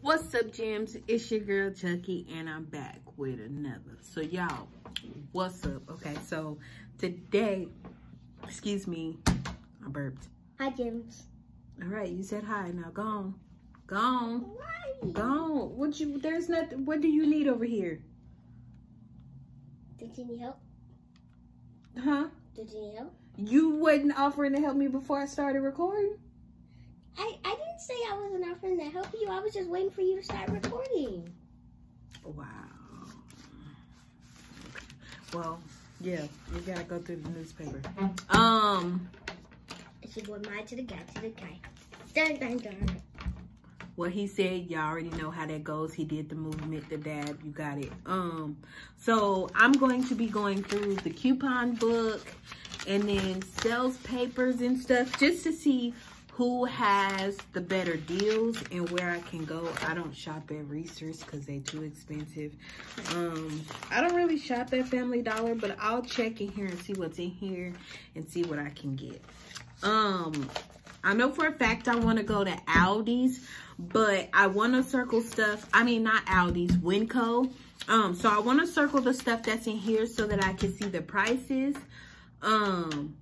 What's up, Gems? It's your girl Chucky, and I'm back with another. So, y'all, what's up? Okay, so today, excuse me, I burped. Hi, James. All right, you said hi. Now go on, go on, Why? go on. What you? There's nothing. What do you need over here? Did you need help? Huh? Did you need help? You wasn't offering to help me before I started recording. I, I say I wasn't offering to help you. I was just waiting for you to start recording. Wow. Well, yeah, you gotta go through the newspaper. Um. It's your boy Maya to the guy to the guy. Dun dun dun. what he said y'all already know how that goes he did the movement the dab you got it um so i'm going to be going through the coupon book and then sales papers and stuff just to see who has the better deals and where i can go i don't shop at Reasor's because they're too expensive um i don't really shop at family dollar but i'll check in here and see what's in here and see what i can get um I know for a fact I want to go to Aldi's, but I want to circle stuff. I mean, not Aldi's, Winco. Um, so I want to circle the stuff that's in here so that I can see the prices. Um,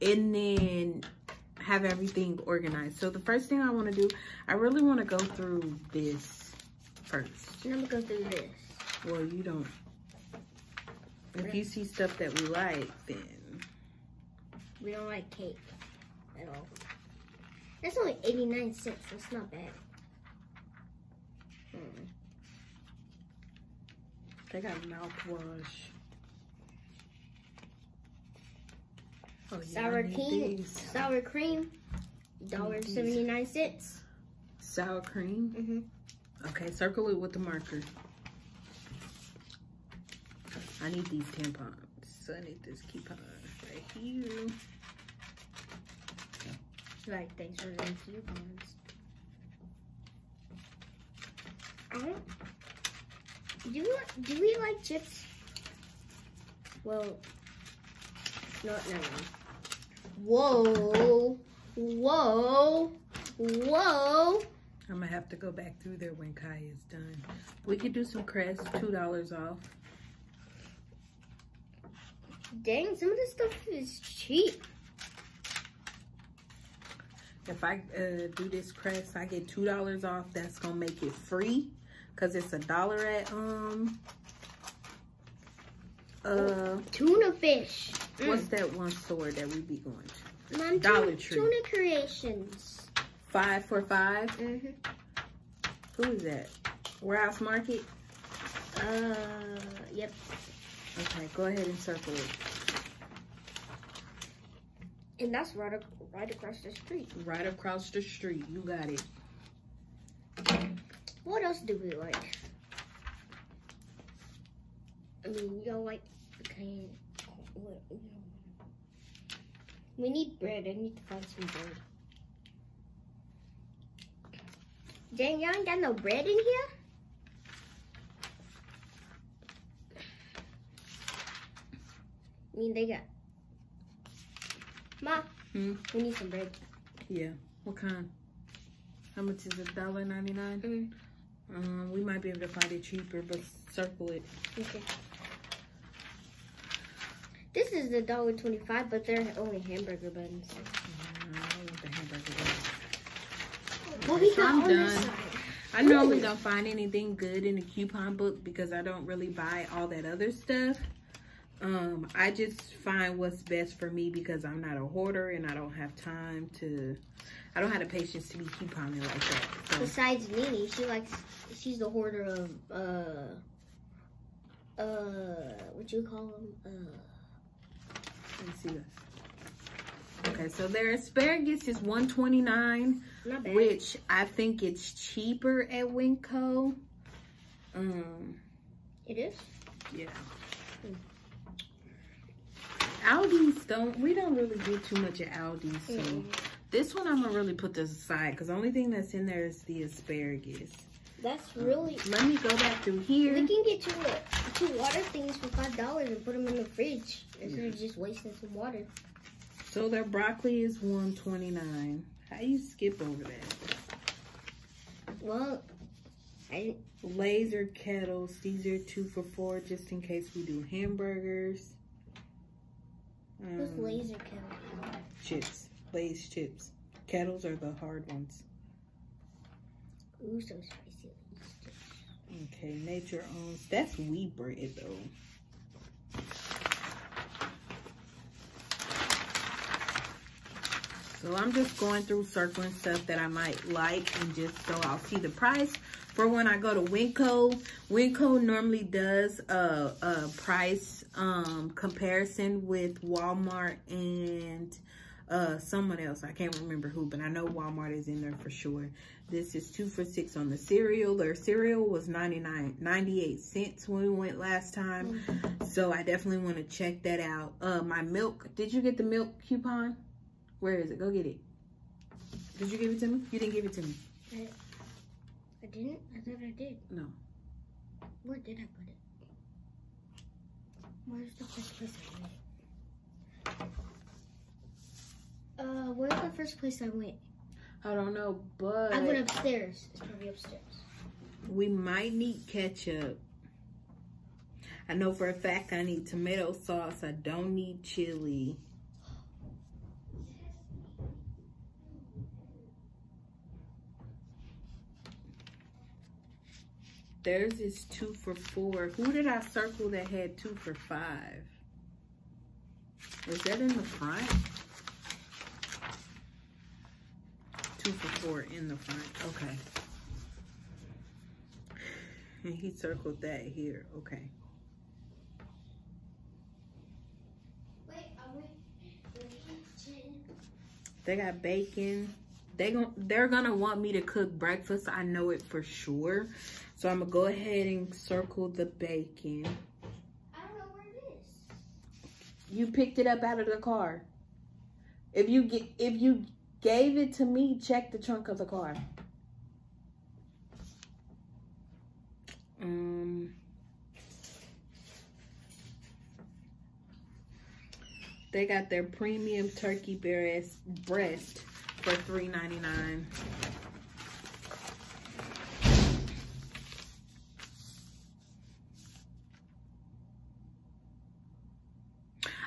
and then have everything organized. So the first thing I want to do, I really want to go through this first. I'm gonna go through this. Well, you don't. If you see stuff that we like, then We don't like cake at all. That's only 89 cents. That's not bad. Hmm. They got mouthwash. Oh, Sour cream. Sour cream. Dollar 79 cents. Sour cream. Mm-hmm. Okay, circle it with the marker. I need these tampons. I need this coupon right here. Like, thanks for the coupons. I don't. Do we, like- do we like chips? Well, no, no, no. Whoa, whoa, whoa. I'm gonna have to go back through there when Kai is done. We could do some crest, two dollars off. Dang, some of this stuff is cheap. If I uh, do this crest, I get two dollars off. That's gonna make it free, cause it's a dollar at um uh Tuna fish. What's that one store that we be going to? Mom, Dollar tuna, Tree. Tuna Creations. Five for five. Mm-hmm. Who is that? Warehouse Market. Uh, yep. Okay, go ahead and circle it. And that's right, ac- right across the street. Right across the street. You got it. What else do we like? I mean, you don't like okay. What, we need bread. I need to find some bread. Dang, y'all ain't got no bread in here? I mean, they got. Ma, Hmm? we need some bread. Yeah. What kind? How much is it? Dollar ninety nine. Mm, Um, we might be able to find it cheaper, but circle it. okay. This is the dollar twenty-five, but they're only hamburger buns. Mm, I want the hamburger buns. What we so got I'm on this done. side? I normally don't find anything good in the coupon book because I don't really buy all that other stuff. Um, I just find what's best for me because I'm not a hoarder and I don't have time to, I don't have the patience to be couponing like that. So, Besides Nene, she likes. She's the hoarder of uh, uh, what you call them? Uh, let me see this. Okay, so their asparagus is 129 not bad. which I think it's cheaper at Winco. Um, It is. yeah. Aldi's don't, we don't really get too much at Aldi's, so Mm. this one I'm gonna really put this aside because the only thing that's in there is the asparagus. That's really. Let me go back through here. We can get two uh, two water things for five dollars and put them in the fridge instead of just wasting some water. So their broccoli is 129. How you skip over that? Well, I Laser kettles. These are two for four just in case we do hamburgers. what's Um, laser kettle? chips. Lay's chips. Kettles are the hard ones. Ooh, some spicy. Okay, nature owns. That's wheat bread though. So I'm just going through circling stuff that I might like and just so I'll see the price. For when I go to Winco, Winco normally does a, a price um, comparison with Walmart and uh, someone else. I can't remember who, but I know Walmart is in there for sure. This is two for six on the cereal. Their cereal was 99, 98 cents when we went last time. So I definitely want to check that out. Uh, my milk, did you get the milk coupon? Where is it? Go get it. Did you give it to me? You didn't give it to me. I, I didn't? I thought I did. No. Where did I put it? Where's the first place I went? Uh, where's the first place I went? I don't know, but I went upstairs. It's probably upstairs. we might need ketchup. I know for a fact I need tomato sauce. I don't need chili. Theirs is two for four. Who did I circle that had two for five? Was that in the front? Two for four in the front. Okay. And he circled that here. Okay. Wait, I went to. They got bacon. They gon' they're gonna want me to cook breakfast. I know it for sure. So I'm gonna go ahead and circle the bacon. I don't know where it is. You picked it up out of the car. If you get if you gave it to me, check the trunk of the car. Um They got their premium turkey breast breast for $3.99.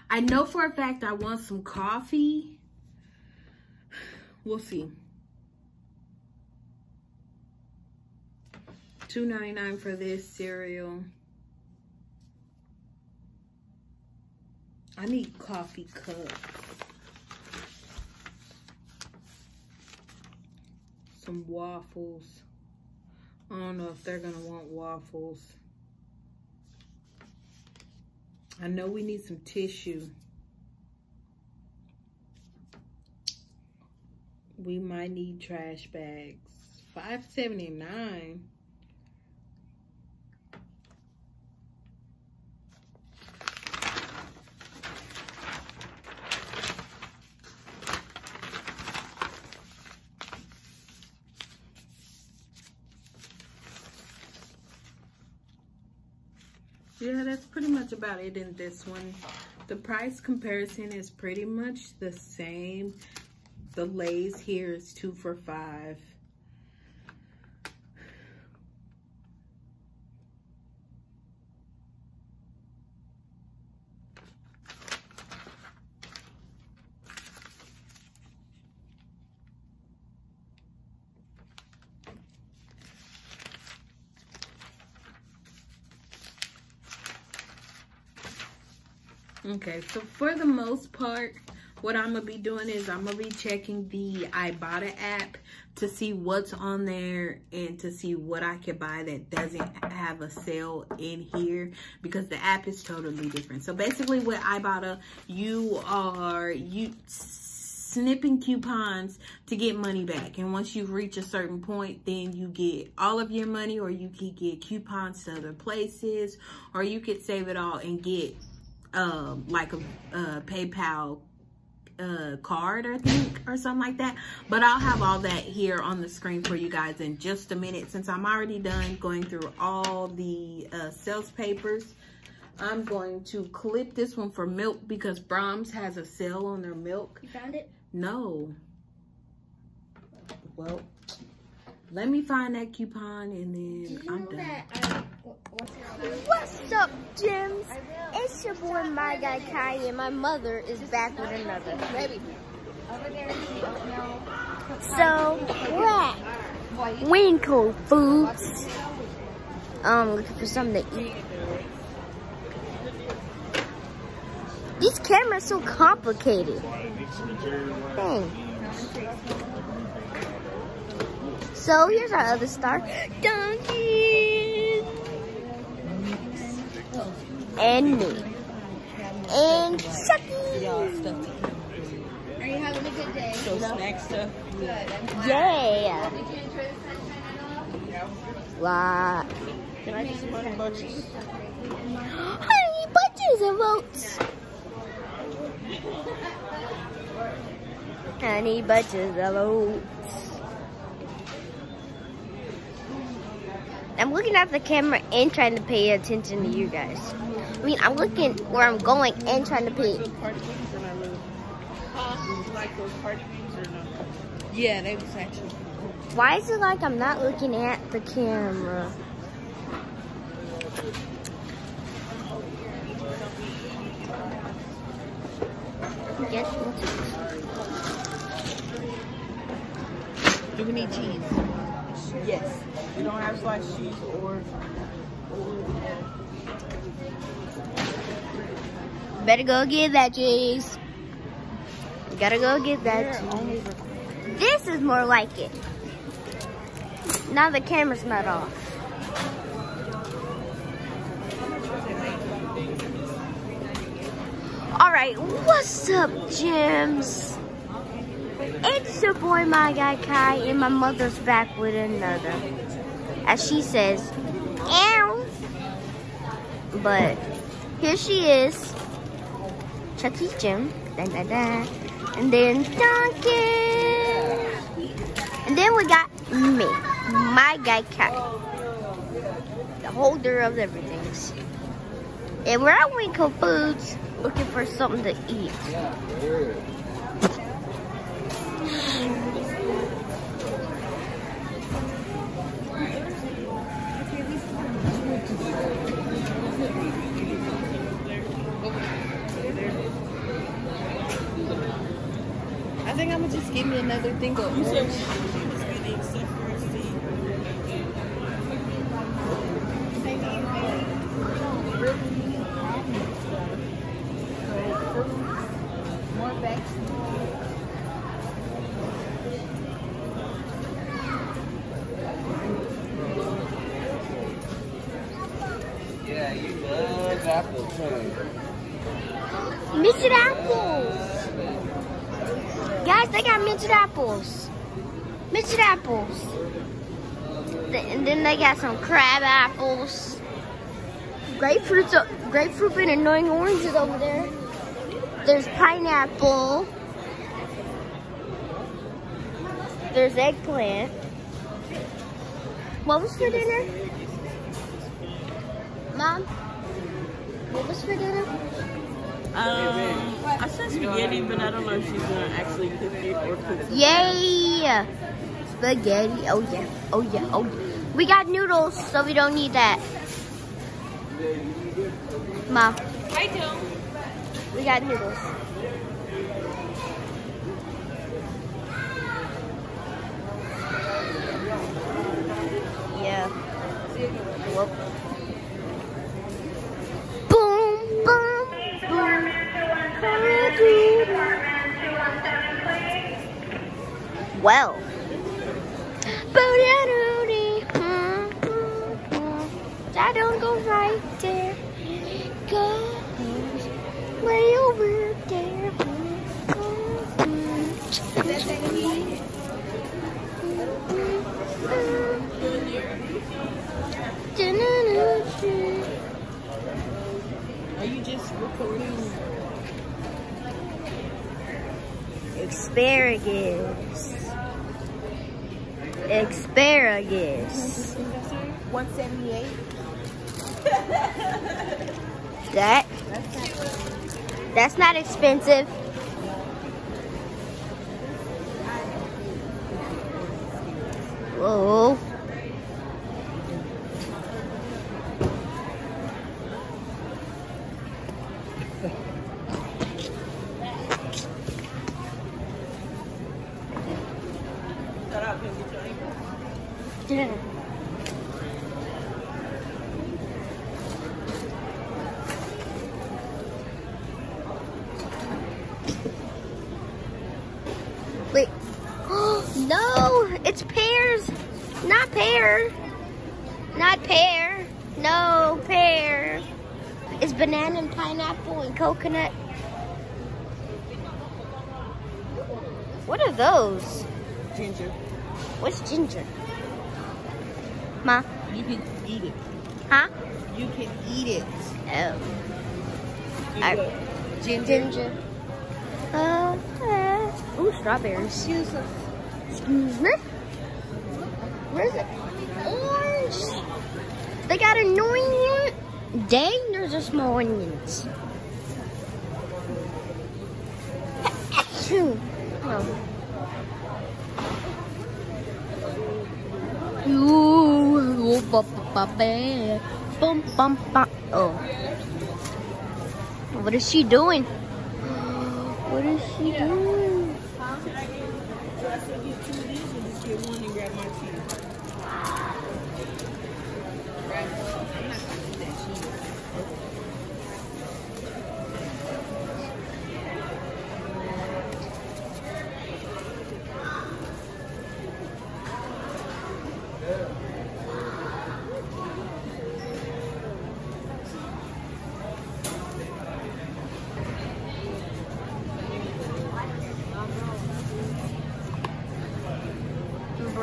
I know for a fact I want some coffee. We'll see. $2.99 for this cereal. I need coffee cups. Some waffles. I don't know if they're gonna want waffles. I know we need some tissue. We might need trash bags. Five seventy nine. Yeah, that's pretty much about it in this one. The price comparison is pretty much the same. The Lay's here is two for five. Okay, so for the most part, what I'm going to be doing is I'm going to be checking the Ibotta app to see what's on there and to see what I can buy that doesn't have a sale in here because the app is totally different. So basically with Ibotta, you are you snipping coupons to get money back. And once you reach a certain point, then you get all of your money or you can get coupons to other places or you could save it all and get um, like a, a PayPal uh, card, I think, or something like that. But I'll have all that here on the screen for you guys in just a minute. Since I'm already done going through all the uh, sales papers, I'm going to clip this one for milk because Braum's has a sale on their milk. You found it? No. Well, let me find that coupon and then I'm done. that? Uh, what's? What's up, Gems? It's your boy, my guy Kai, and my mother is back with another. Baby. So, we're at Winco Foods. Um, looking for something to eat. These cameras so complicated. Dang. So here's our other star, Duncan, and me, and Chucky. Are you having a good day? So snack stuff. Yeah. Did you enjoy the sunshine Wow. Can I get some honey bunches? Honey bunches of oats. Honey bunches of oats. I'm looking at the camera and trying to pay attention to you guys. I mean, I'm looking where I'm going and trying to pay. party games or not really? Huh? You like those party games or not? Yeah, they was actually. Why is it like I'm not looking at the camera? Yes? Do we need cheese? Yes. We don't have sliced cheese or. Better go get that cheese. Gotta go get that. This is more like it. Now the camera's not off. Alright, what's up, Gems? It's your boy, my guy Kai, and my mother's back with another. As she says, ow. But here she is. Chucky Gem. Da, da, da. And then Duncan. And then we got me, my guy Kai, The holder of everything. And we're at Winco Foods looking for something to eat. I think I'm gonna just give me another thing. of orange. More bags. Yeah, you love apple too. Minted apples. Guys, they got minted apples. Minted apples. And then they got some crab apples. Grapefruits, grapefruit and annoying oranges over there. There's pineapple. There's eggplant. What was for dinner? Mom? What was for dinner? Um, I said spaghetti, but I don't know if she's gonna actually cook it or cook it. Yay! Spaghetti. Oh yeah. Oh yeah. Oh. yeah. We got noodles, so we don't need that. Mom. I do. We got noodles. Yeah. Whoop. Boom, boom, boom. Well. I don't go right there. Go way over there. Are you just recording? Asparagus. Asparagus. 178. That that's not expensive. Whoa. Yeah. Wait. no, it's pears. Not pear. Not pear. No, pear. It's banana and pineapple and coconut. What are those? Ginger. What's ginger? Ma? You can eat it. Huh? You can eat it. Oh. You I- look. Ginger. Uh, uh, ooh, strawberries. Excuse us. Excuse me? Where's it? Orange. They got an onion. Dang, there's a small onions. Oh. Ba, ba. Bum, bum, bum. Oh. What is she doing? What is she doing? Should I still get two of these or just get one and grab my tea? Grab one. I'm not gonna eat that cheese.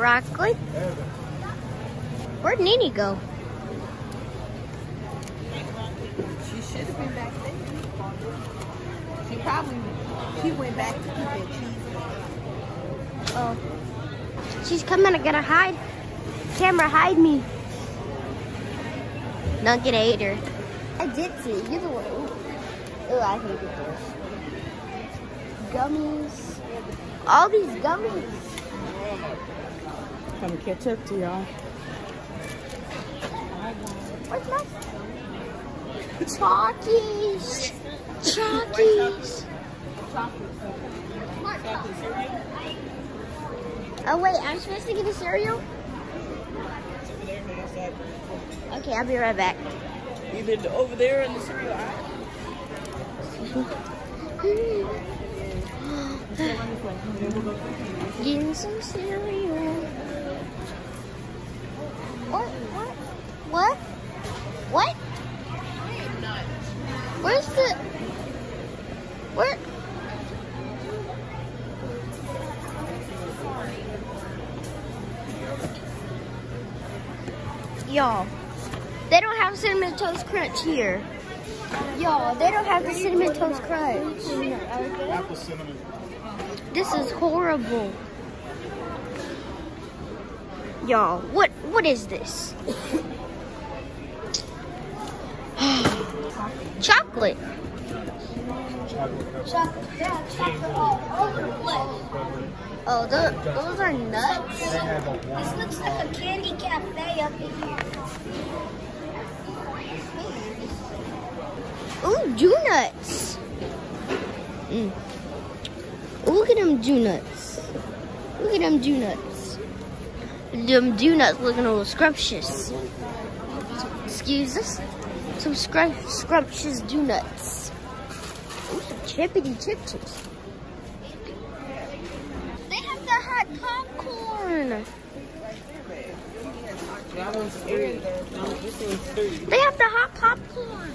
Broccoli? Where'd Nini go? She should have been back there. She probably, she went back to get that cheese. Oh. She's coming. I gotta hide. Camera, hide me. Nugget ate her. I did see. You're the one. Ooh, I hate it. Gummies. All these gummies. Come catch up to y'all. Where's my Chalkies? Chalkies. Oh wait, I'm supposed to get a cereal? Okay, I'll be right back. Either the- over there in the cereal aisle. Getting some cereal. Toast crunch here. Y'all, they don't have the cinnamon toast crunch. Apple cinnamon. This is horrible. Y'all, what what is this? Chocolate. chocolate Oh, tho- those are nuts. They have a one. This looks like a candy cafe up in here. Ooh, donuts. Mm. Look at them donuts. Look at them donuts. Them donuts looking a little scrumptious. Excuse us. Some scrump scrumptious donuts. Ooh, some chippity chip chips. They have the hot popcorn. That one's three. No, this one's. They have the hot popcorn.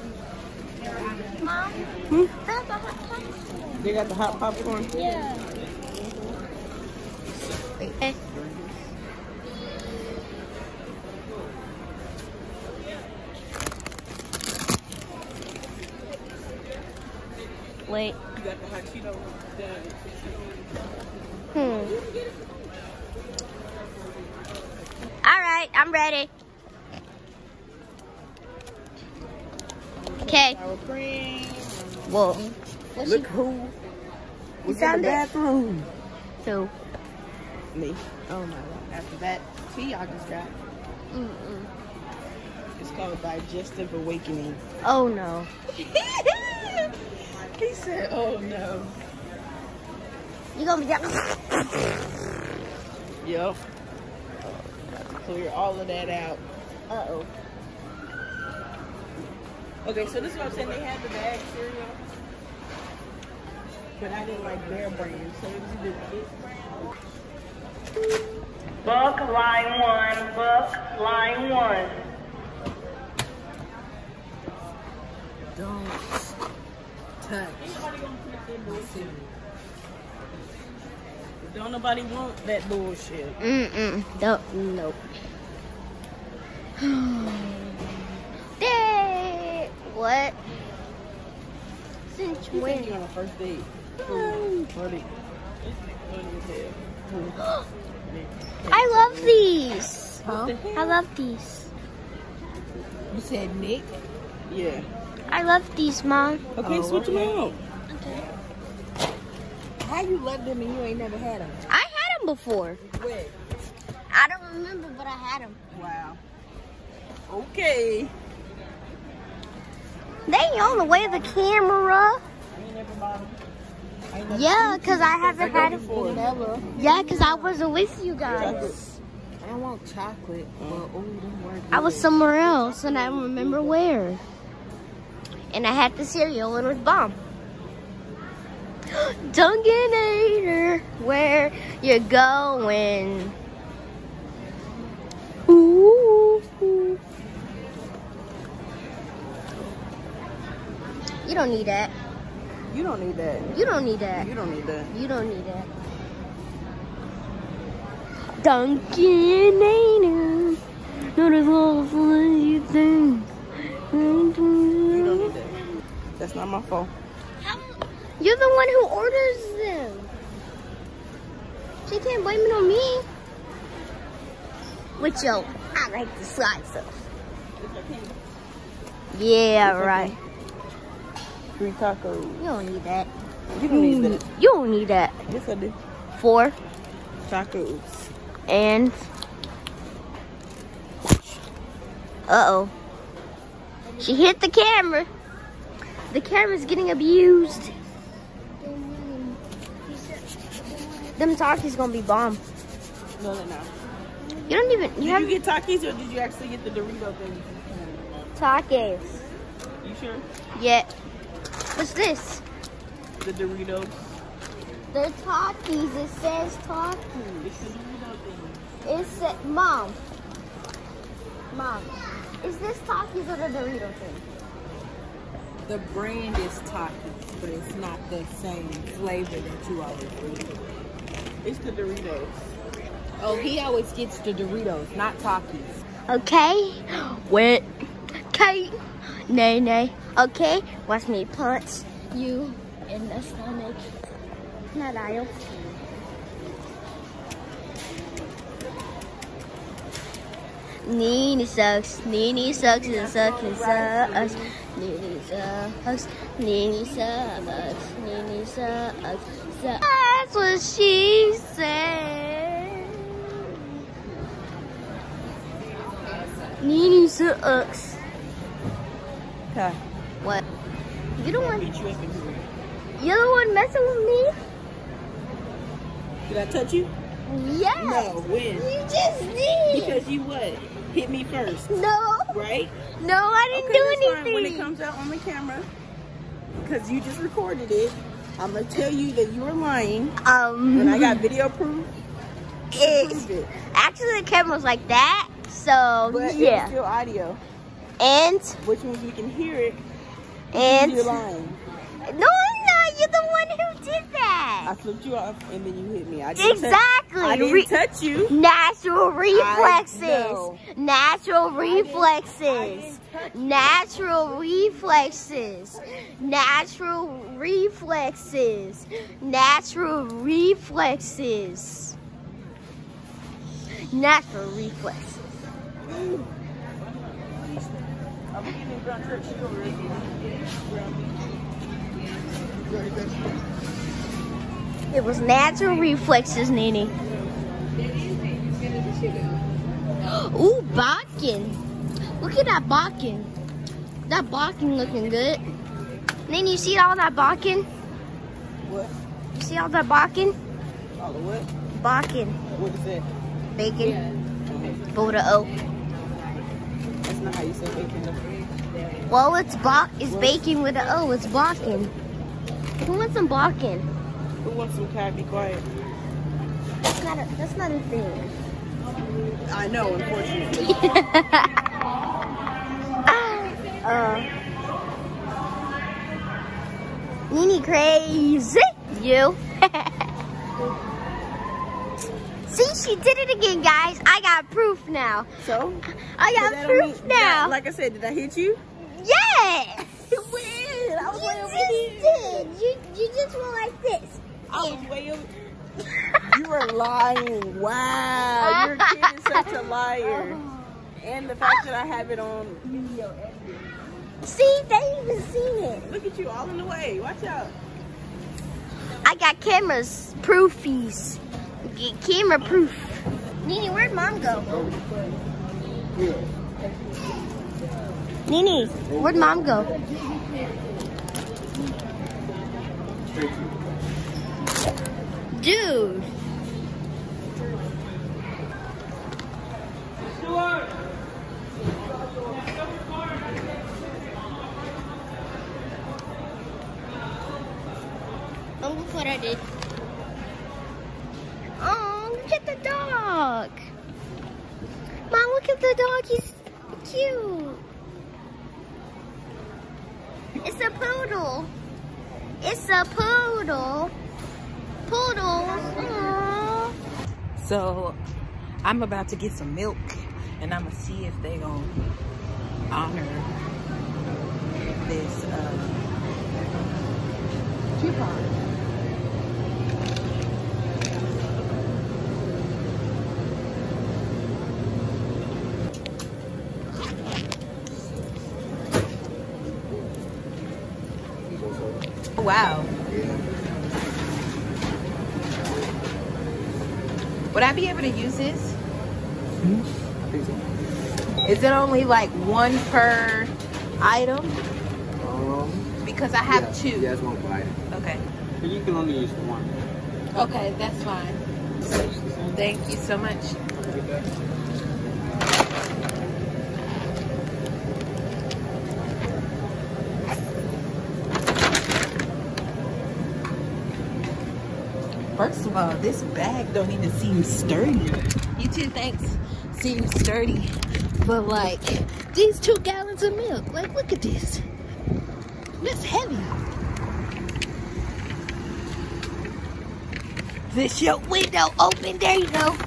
Mom, Hmm? they have the hot popcorn. They got the hot popcorn. Yeah. Wait. You got the hot Cheeto. The, Hmm. All right, I'm ready. Okay. Whoa. What's Look who was in the bathroom. So. Me. Oh my god. After that tea I just got, Mm-mm. it's called digestive awakening. Oh no. he said, oh no. You gonna be down. Yep. Clear all of that out. Uh-oh. Okay, so this is what I'm saying. They had the bag cereal, but I didn't like their brand, so it was either this brand. Book line one, book line one. Don't touch. Don't nobody want that bullshit. Mm-mm. Don't, nope. Dang. What? Since You when? think you on a first date? Funny. Funny as hell. I love these. Huh? I love these. You said Nick? Yeah. I love these, Mom. Okay, Oh, switch them out. Okay. How you love them and you ain't never had them? I had them before. Where? I don't remember, but I had them. Wow. Okay. They on the way to the camera. You ain't never? I ain't Yeah, because I haven't had them. before. Yeah, because I wasn't with you guys. I don't want chocolate, but them work I was somewhere else, and I don't remember where. And I had the cereal, and it was bomb. Duncan where you going? Ooh. You don't need that. You don't need that. You don't need that. You don't need that. You don't need that. Duncan ain't not as awful as you think. You that. That's not my fault. You're the one who orders them. She can't blame it on me. With yo, I like the side stuff. Yeah, right. Three tacos. You don't need that. You don't need that. You don't need that. Yes, I do. Four Tacos. and uh oh, she hit the camera. The camera's getting abused. Them Takis gonna be bomb. No, no, no. You don't even you Did have you get Takis or did you actually get the Dorito thing? Takis. You sure? Yeah. What's this? The Doritos. They're Takis. It says Takis. It's the Dorito thing. It said mom. Mom. Is this Takis or the Dorito thing? The brand is Takis, but it's not the same flavor that you always get. It's the Doritos. Oh, he always gets the Doritos, not Takis. Okay. Wait. Okay. Nay, nay. Okay. Watch me punch you in the stomach. Not aisle. Nene sucks. Nene sucks and sucks and sucks. Nene sucks. Nene sucks. Nene sucks. sucks. That's what she said. Nene sucks. Okay. What? You don't want. Beat you up in here. You're the one messing with me. Did I touch you? Yes. No, when? You just did. Because you what? Hit me first, no. right? No, I didn't Okay, do that's fine. anything. When it comes out on the camera, because you just recorded it, I'm gonna tell you that you were lying, um. and I got video proof. It's, Prove it. actually, the camera's like that. So But it's yeah. still audio, And which means we can hear it. and You're lying. no. I'm not. You're the one who did that. I flipped you off, and then you hit me. I Exactly. I didn't Re- touch you. Natural reflexes. Natural reflexes. Natural reflexes. Natural reflexes. Natural reflexes. Natural reflexes. Are we getting brown turkey It was natural reflexes, Nene. Ooh, Bakken. Look at that Bakken. That Bakken looking good. Nene, you see all that Bakken? What? You see all that Bakken? All the what? Bakken. What is that? Bacon, Yeah. but with a O. That's not how you say bacon. Well, it's bak. It's bacon with a O. It's bakken. Who wants some bakken? Who wants some cat? Be quiet. That's not a. That's not a thing. I know, unfortunately. uh, Nini crazy. You. See, she did it again, guys. I got proof now. So? I got proof mean- did now. like I said, did I hit you? yes. When? I was way over You here. did. You you just went like this. I was way over. You were lying. Wow. Your kid is such a liar. Oh. And the fact that I have it on video. See, they even seen it. Look at you all in the way. Watch out. I got cameras, proofies. Get camera proof. Nini, where'd mom go? Nini, where'd mom go? Dude. Look what I did. Look at the dog. Mom, look at the dog. He's cute. It's a poodle. It's a poodle. Poodle. Aww. So I'm about to get some milk and I'm gonna see if they gonna honor this uh coupon. Wow. Would I be able to use this? I think so. Is it only like one per item? Um, Because I have yeah, two. Yeah, it's one bite. Okay. But you can only use one. Okay, that's fine. Thank you so much. First of all, this bag don't even seem sturdy. You two thanks seem sturdy. But like, these two gallons of milk, like look at this. That's heavy. This your window open, there you go.